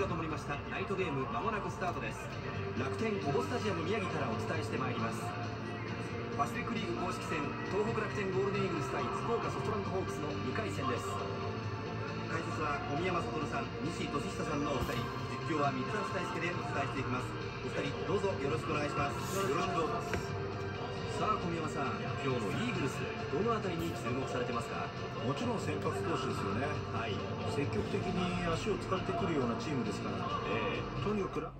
が灯りましたナイトゲームまもなくスタートです。楽天コボスタジアム宮城からお伝えしてまいります。パシフィックリーグ公式戦東北楽天ゴールデンイーグルス対福岡ソフトバンクホークスの2回戦です。解説は小宮山悟さん西俊久さんのお二人。実況は三橋大輔でお伝えしていきます。お二人どうぞよろしくお願いします。よろしくさあ小宮山さん今日のスどのあたりに注目されてますか？もちろん先発投手ですよね。はい。積極的に足を使ってくるようなチームですから。えーとにかくら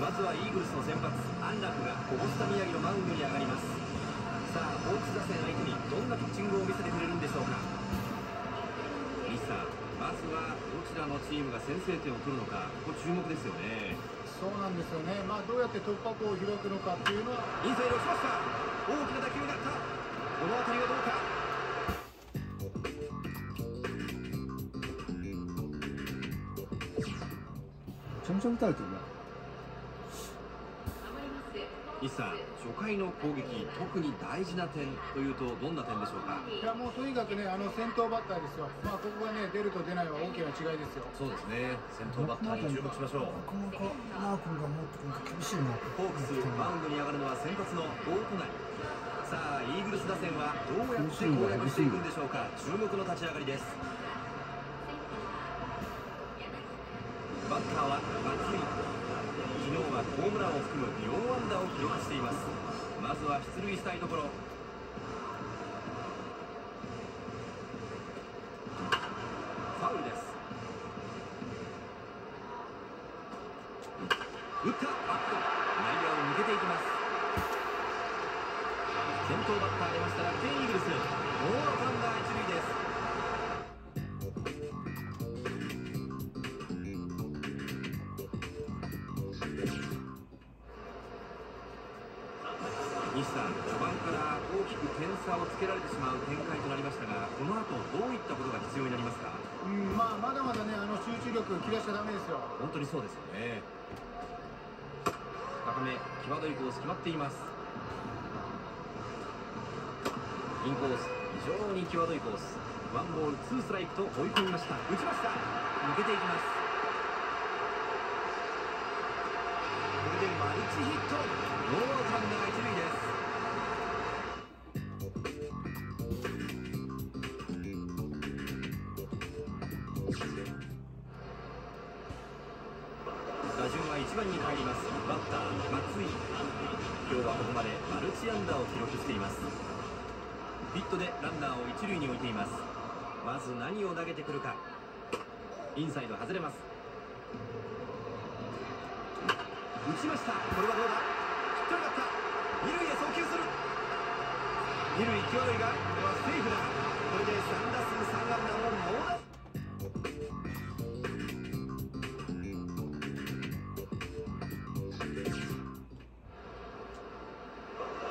まずはイーグルスの先発安楽がコボスタ宮城のマウンドに上がります。さあホークス打線相手にどんなピッチングを見せてくれるんでしょうか？西さんまずはどちらのチームが先制点を取るのかここ注目ですよねそうなんですよね、まあ、どうやって突破口を開くのかっていうのは、インサイドをしました。大きな打球になった。この辺りはどうか。ちゃめちゃ打たれてるな西さん初回の攻撃特に大事な点というとどんな点でしょうか？いやもうとにかくね、あの先頭バッターですよ、まあ、ここがね、出ると出ないは大きな違いですよ。そうですね。先頭バッターに注目しましょう。なかなかマー君がもっとなんか厳しいなホークスマウンドに上がるのは先発の大隣さあイーグルス打線はどうやって攻略していくんでしょうか。注目の立ち上がりです。バッターは松井昨日はホームランを含む4安打を記録しています。まずは出塁したいところ。ファウルです。打ったバット内野を抜けていきます。先頭バッター出ました楽天イーグルス。ノーアウトランナー一塁です。西さん序盤から大きく点差をつけられてしまう展開となりましたがこの後どういったことが必要になりますか？うんまあ、まだまだね、あの集中力、切らしちゃだめですよ。本当にそうですよね。高め際どいコース決まっています。インコース非常に際どいコース。ワンボールツーストライクと追い込みました。打ちました。抜けていきますこれでマルチヒットノーアウトランナー一塁です。打順は1番に入ります。バッター松井今日はここまでマルチ安打を記録しています。ヒットでランナーを一塁に置いています。まず何を投げてくるかインサイド外れます。打ちました。これはどうだ？ヒットになった。二塁へ送球する。二塁際どいがこれはセーフだ。これで3打数3安打の猛打。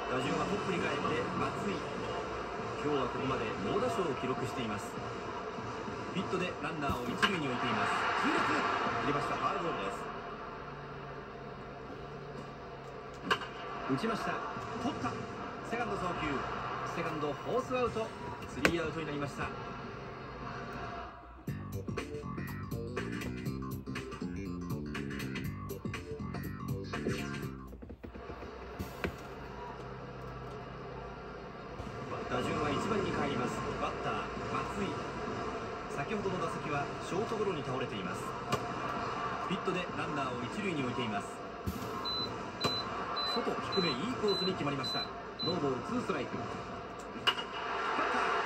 打順はトップに帰って松井。今日はここまで猛打賞を記録しています。ヒットでランナーを一塁に置いています。痛烈。入れました。ファウルボールです。打ちました。取った。セカンド送球。セカンドフォースアウト。スリーアウトになりました。打順は1番に帰ります。バッター松井。先ほどの打席はショートゴロに倒れています。ヒットでランナーを一塁に置いています。外低めいいコースに決まりました。ノーボールツーストライク。バッター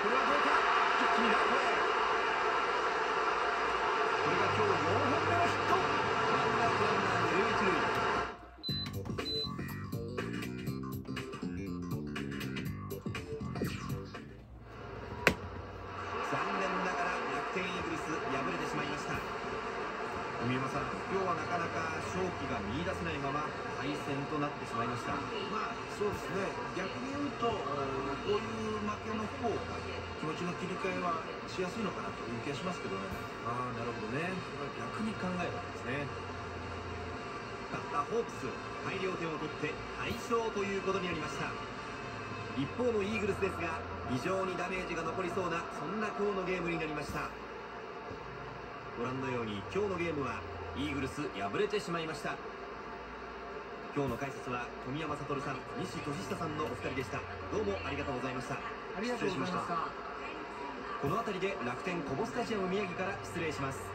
これはどうか？一気にライトへこれが今日敗戦となってしまいました。まあそうですね。逆に言うとこういう負けの方が気持ちの切り替えはしやすいのかなという気がしますけどね。ああなるほどね。逆に考えるわけですね。勝ったホークス大量点を取って大勝ということになりました。一方のイーグルスですが非常にダメージが残りそうなそんな今日のゲームになりました。ご覧のように今日のゲームはイーグルス敗れてしまいました今日の解説は富山悟さん西俊久さんのお二人でした。どうもありがとうございました。ありがとうございました。この辺りで楽天コボスタジアム宮城から失礼します